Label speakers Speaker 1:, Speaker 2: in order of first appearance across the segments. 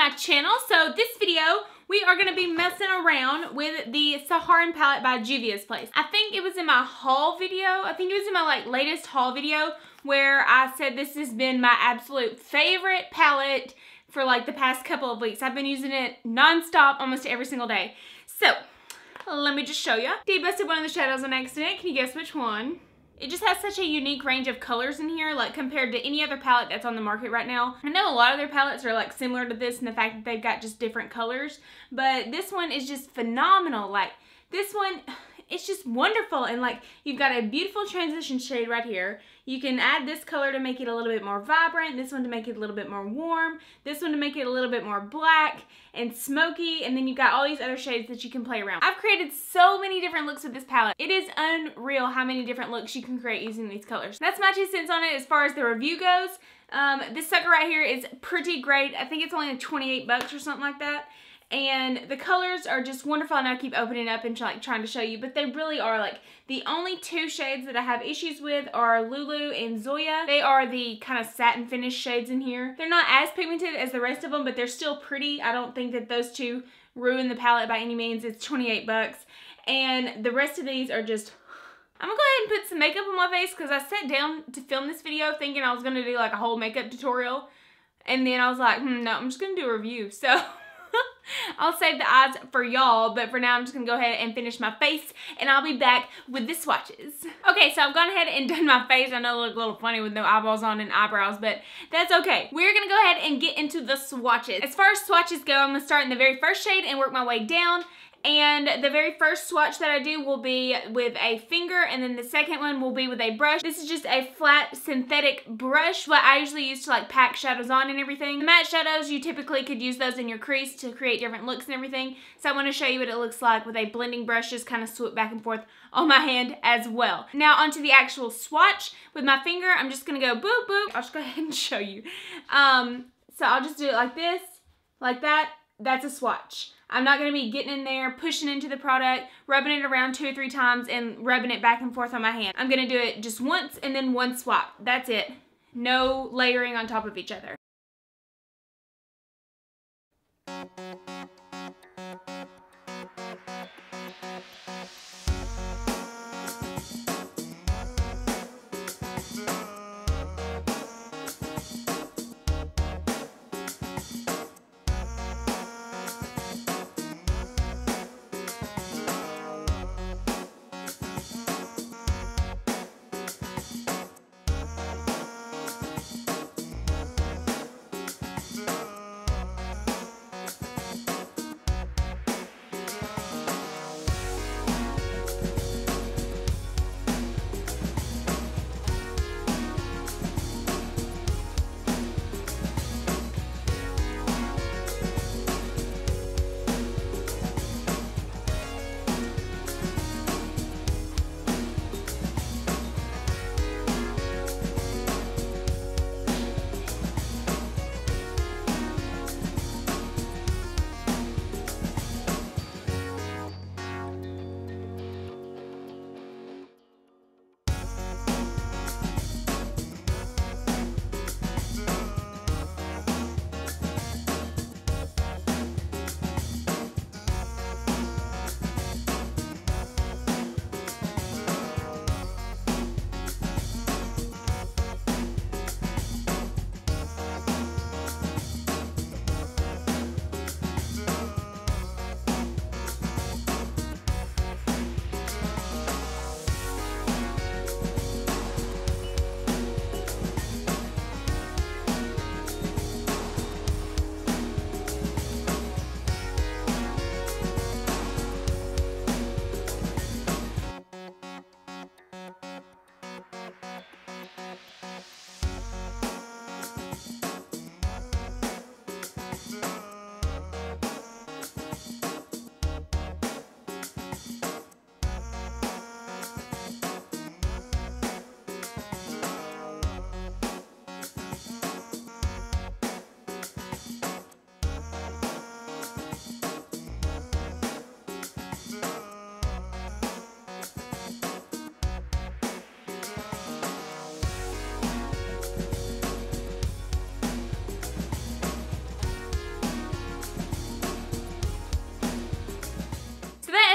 Speaker 1: my channel. So this video, we are to be messing around with the Saharan palette by Juvia's Place. I think it was in my haul video. I think it was in my like latest haul video where I said this has been my absolute favorite palette for like the past couple of weeks. I've been using it nonstop almost every single day. So, let me just show you. Debusted one of the shadows on accident. Can you guess which one? It just has such a unique range of colors in here, like compared to any other palette that's on the market right now. I know a lot of their palettes are like similar to this and the fact that they've got just different colors, but this one is just phenomenal. Like this one, it's just wonderful. And like you've got a beautiful transition shade right here. You can add this color to make it a little bit more vibrant, this one to make it a little bit more warm, this one to make it a little bit more black and smoky, and then you've got all these other shades that you can play around. I've created so many different looks with this palette. It is unreal how many different looks you can create using these colors. That's my two cents on it as far as the review goes. Um, this sucker right here is pretty great. I think it's only 28 bucks or something like that and the colors are just wonderful and I keep opening up and like trying to show you but they really are like the only two shades that I have issues with are Lulu and Zoya. They are the kind of satin finish shades in here. They're not as pigmented as the rest of them but they're still pretty. I don't think that those two ruin the palette by any means. It's 28 bucks. And the rest of these are just I'm gonna go ahead and put some makeup on my face because I sat down to film this video thinking I was gonna do like a whole makeup tutorial. And then I was like hmm, no I'm just gonna do a review. So I'll save the eyes for y'all, but for now I'm just gonna go ahead and finish my face and I'll be back with the swatches. Okay, so I've gone ahead and done my face. I know it look a little funny with no eyeballs on and eyebrows, but that's okay. We're gonna go ahead and get into the swatches. As far as swatches go, I'm gonna start in the very first shade and work my way down. And the very first swatch that I do will be with a finger and then the second one will be with a brush. This is just a flat synthetic brush, what I usually use to like pack shadows on and everything. The matte shadows, you typically could use those in your crease to create different looks and everything. So I want to show you what it looks like with a blending brush just kind of swoop back and forth on my hand as well. Now onto the actual swatch. With my finger, I'm just going to go boop boop. I'll just go ahead and show you. Um, so I'll just do it like this, like that. That's a swatch. I'm not going to be getting in there, pushing into the product, rubbing it around two or three times, and rubbing it back and forth on my hand. I'm going to do it just once and then one swap. That's it. No layering on top of each other.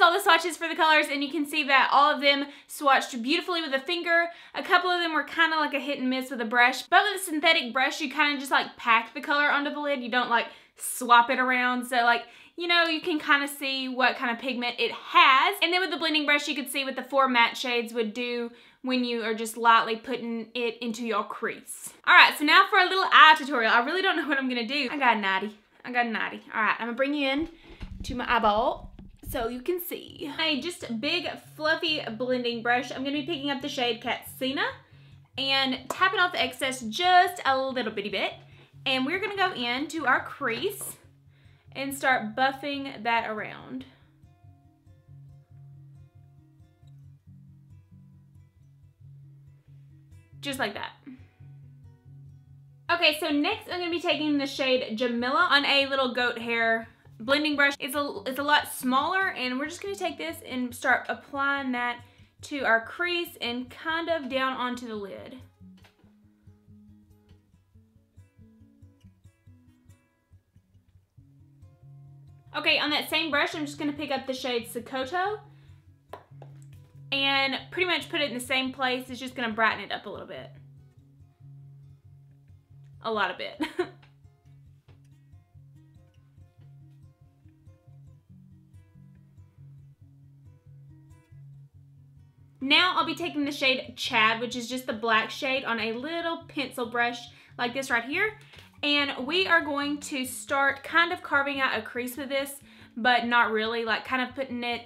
Speaker 1: All the swatches for the colors and you can see that all of them swatched beautifully with a finger. A couple of them were kind of like a hit and miss with a brush. But with a synthetic brush, you kind of just like pack the color onto the lid. You don't like swap it around. So like you know, you can kind of see what kind of pigment it has. And then with the blending brush, you could see what the four matte shades would do when you are just lightly putting it into your crease. All right, so now for a little eye tutorial. I really don't know what I'm gonna do. I got naughty. I got naughty. All right, I'm gonna bring you in to my eyeball so you can see. A just big fluffy blending brush. I'm gonna be picking up the shade Katsina and tapping off the excess just a little bitty bit. And we're gonna go into our crease and start buffing that around. Just like that. Okay, so next I'm going to be taking the shade Jamila on a little goat hair blending brush. It's a, it's a lot smaller and we're just going to take this and start applying that to our crease and kind of down onto the lid. Okay, on that same brush, I'm just going to pick up the shade Sokoto and pretty much put it in the same place. It's just going to brighten it up a little bit. A lot of bit. Now I'll be taking the shade Chad, which is just the black shade on a little pencil brush like this right here. And we are going to start kind of carving out a crease with this, but not really, like kind of putting it,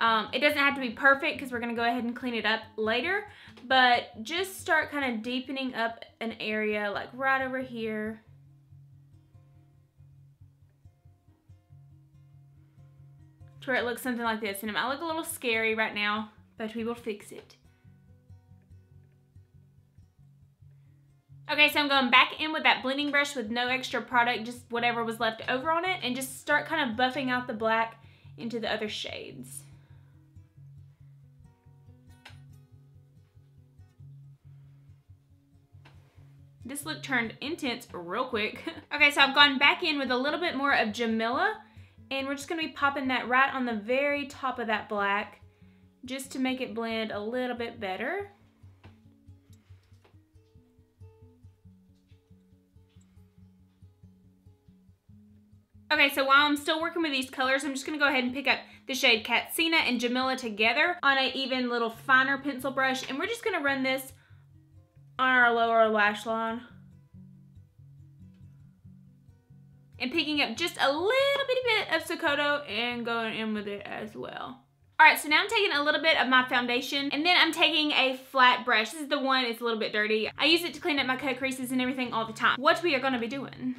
Speaker 1: um, it doesn't have to be perfect because we're going to go ahead and clean it up later, but just start kind of deepening up an area like right over here. To where it looks something like this. And it might look a little scary right now, but we will fix it. Okay, so I'm going back in with that blending brush with no extra product, just whatever was left over on it, and just start kind of buffing out the black into the other shades. This look turned intense real quick. okay, so I've gone back in with a little bit more of Jamila, and we're just gonna be popping that right on the very top of that black, just to make it blend a little bit better. Okay, so while I'm still working with these colors, I'm just to go ahead and pick up the shade Katsina and Jamila together on an even little finer pencil brush. And we're just to run this on our lower lash line. And picking up just a little bitty bit of Sokoto and going in with it as well. Alright, so now I'm taking a little bit of my foundation and then I'm taking a flat brush. This is the one, it's a little bit dirty. I use it to clean up my cut creases and everything all the time. What we are to be doing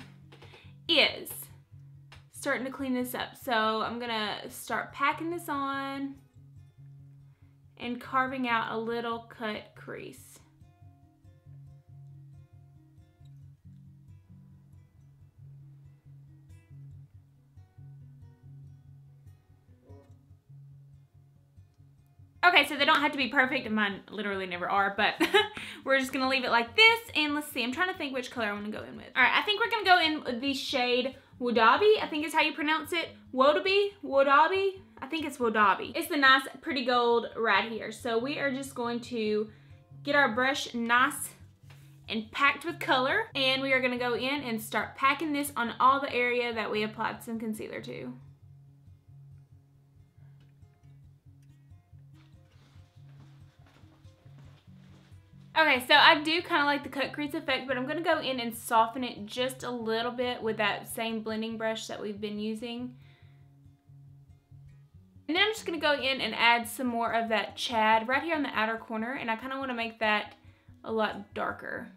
Speaker 1: is starting to clean this up. So I'm gonna start packing this on and carving out a little cut crease. Don't have to be perfect, and mine literally never are, but we're just gonna leave it like this, and let's see, I'm trying to think which color I wanna go in with. All right, I think we're gonna go in with the shade Wodaabe, I think is how you pronounce it. Wodaabe, Wodaabe, I think it's Wodaabe. It's the nice pretty gold right here. So we are just going to get our brush nice and packed with color. And we are gonna go in and start packing this on all the area that we applied some concealer to. Okay, so I do kind of like the cut crease effect, but I'm going to go in and soften it just a little bit with that same blending brush that we've been using. And then I'm just going to go in and add some more of that Chad right here on the outer corner, and I kind of want to make that a lot darker.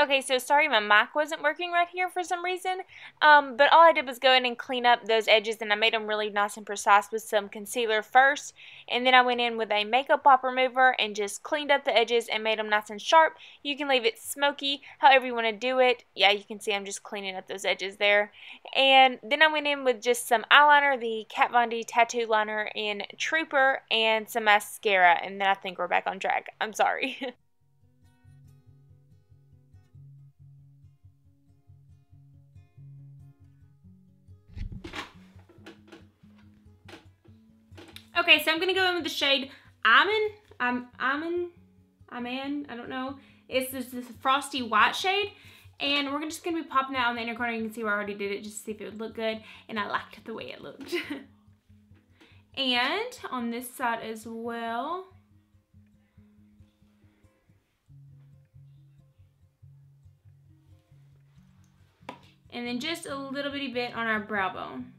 Speaker 2: Okay, so sorry my mic wasn't working right here for some reason, um, but all I did was go in and clean up those edges and I made them really nice and precise with some concealer first, and then I went in with a makeup pop remover and just cleaned up the edges and made them nice and sharp. You can leave it smoky, however you want to do it. Yeah, you can see I'm just cleaning up those edges there. And then I went in with just some eyeliner, the Kat Von D Tattoo Liner in Trooper, and some mascara, and then I think we're back on track. I'm sorry.
Speaker 1: Okay, so I'm gonna go in with the shade Almond. I'm Almond. I'm in. I don't know. It's this, this frosty white shade. And we're just gonna be popping that on the inner corner. You can see where I already did it just to see if it would look good. And I liked the way it looked. and on this side as well. And then just a little bitty bit on our brow bone.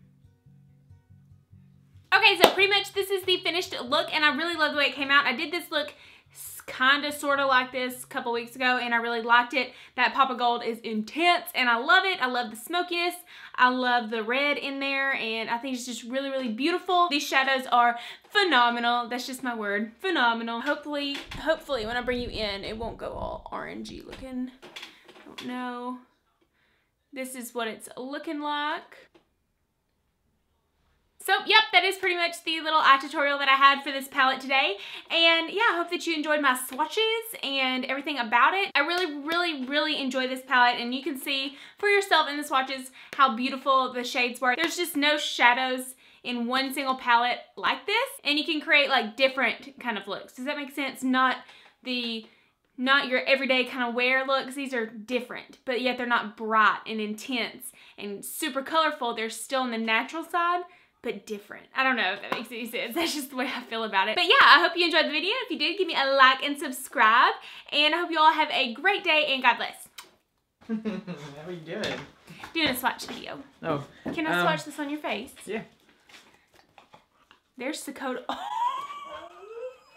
Speaker 1: Okay, so pretty much this is the finished look and I really love the way it came out. I did this look kind of sort of like this a couple weeks ago and I really liked it. That Pop of Gold is intense and I love it. I love the smokiness. I love the red in there and I think it's just really, really beautiful. These shadows are phenomenal. That's just my word. Phenomenal. Hopefully, hopefully when I bring you in, it won't go all orangey looking. I don't know. This is what it's looking like. So, yep, that is pretty much the little eye tutorial that I had for this palette today. And yeah, I hope that you enjoyed my swatches and everything about it. I really, really, really enjoy this palette and you can see for yourself in the swatches how beautiful the shades were. There's just no shadows in one single palette like this and you can create like different kind of looks. Does that make sense? Not the not your everyday kind of wear looks. These are different, but yet they're not bright and intense and super colorful. They're still on the natural side but different. I don't know if that makes any sense. That's just the way I feel about it. But yeah, I hope you enjoyed the video. If you did, give me a like and subscribe. And I hope you all have a great day and God bless.
Speaker 3: How are you doing?
Speaker 1: Doing a swatch video.
Speaker 3: Oh.
Speaker 1: Can I
Speaker 3: um,
Speaker 1: swatch this on your face?
Speaker 3: Yeah.
Speaker 1: There's Dakota. Oh.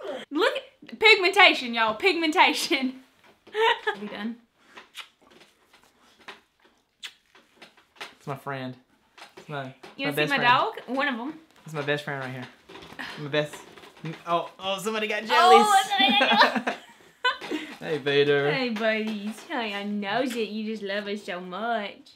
Speaker 1: Look at pigmentation, y'all. Pigmentation. Are we done?
Speaker 3: It's my friend. My,
Speaker 1: You want to see my
Speaker 3: friend.
Speaker 1: dog? One of them.
Speaker 3: It's my best friend right here. My best. Oh, oh, somebody got jellies.
Speaker 1: Oh,
Speaker 3: hey, Vader.
Speaker 1: Hey, buddies. I know that you just love us so much.